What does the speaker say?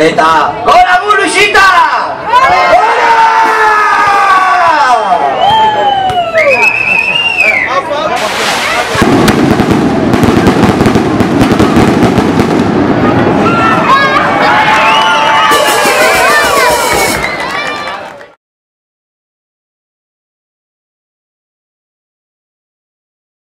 哎，大。